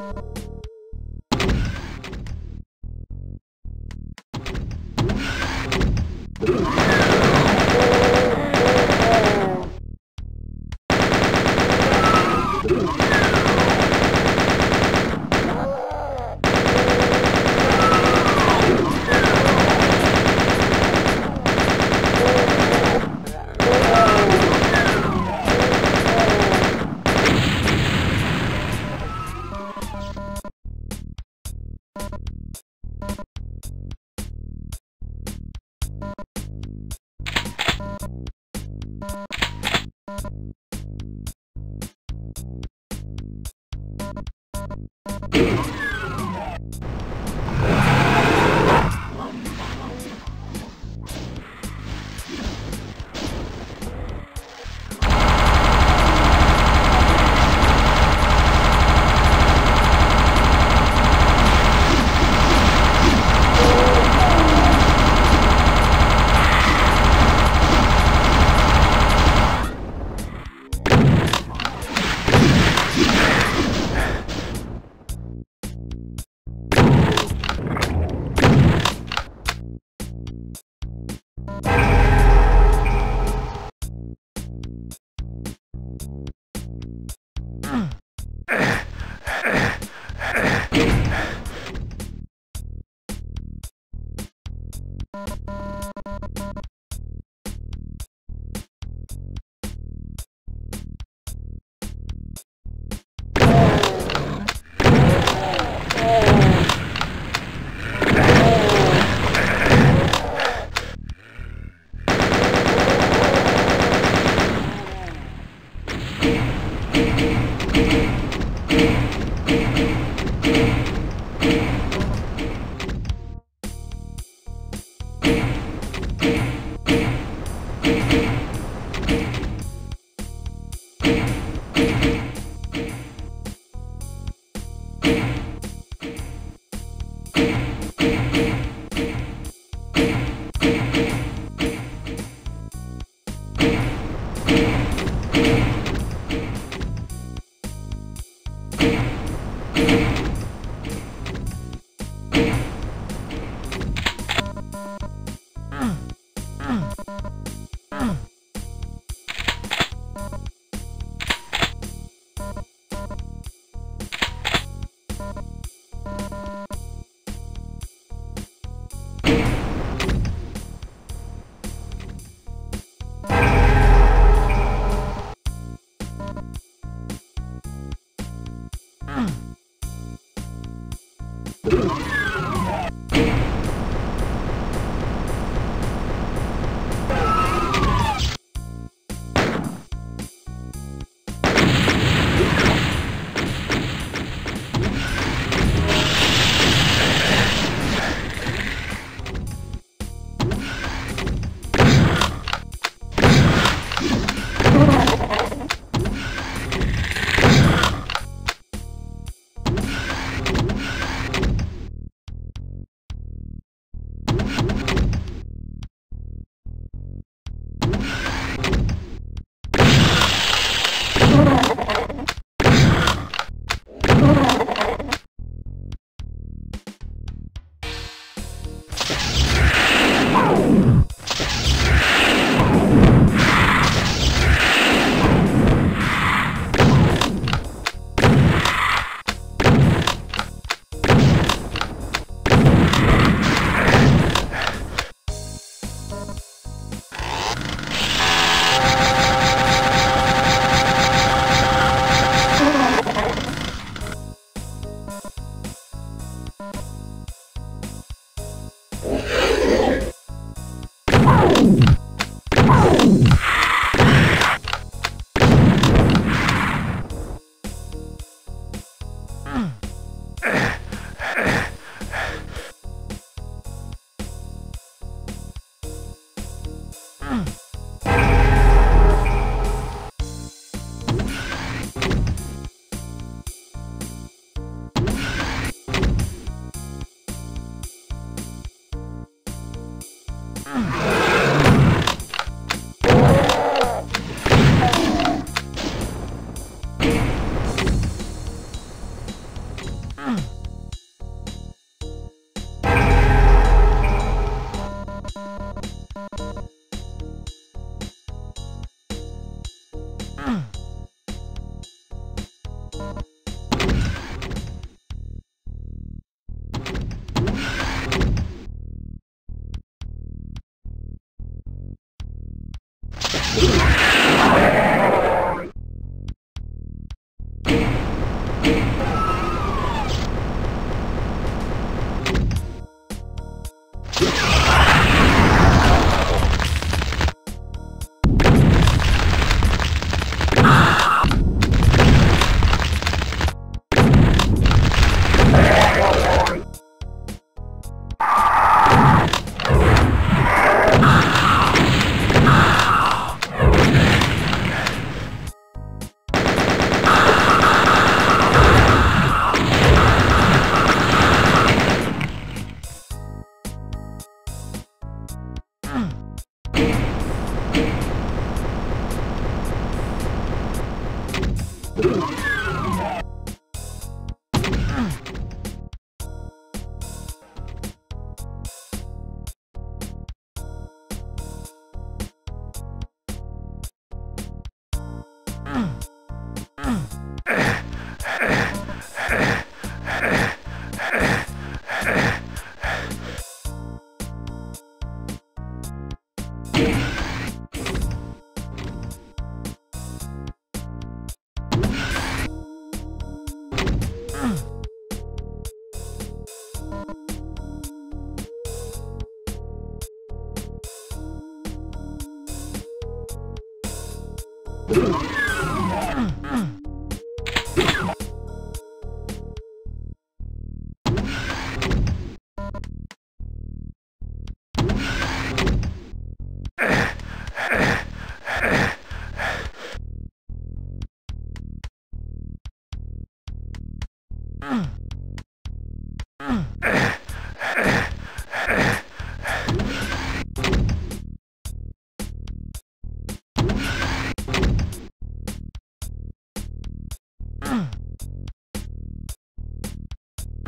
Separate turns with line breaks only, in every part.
Thank you you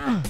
Ugh. Mm.